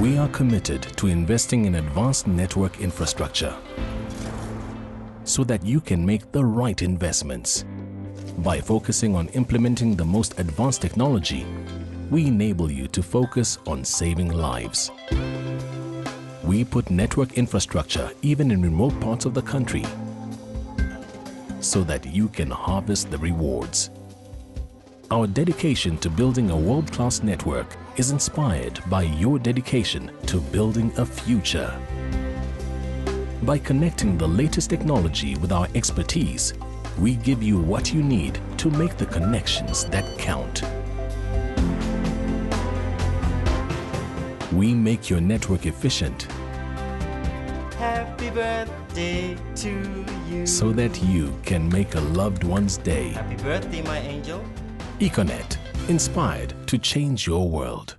We are committed to investing in advanced network infrastructure so that you can make the right investments. By focusing on implementing the most advanced technology, we enable you to focus on saving lives. We put network infrastructure even in remote parts of the country so that you can harvest the rewards. Our dedication to building a world-class network is inspired by your dedication to building a future. By connecting the latest technology with our expertise, we give you what you need to make the connections that count. We make your network efficient Happy birthday to you. so that you can make a loved one's day. Happy birthday, my angel. Econet, inspired to change your world.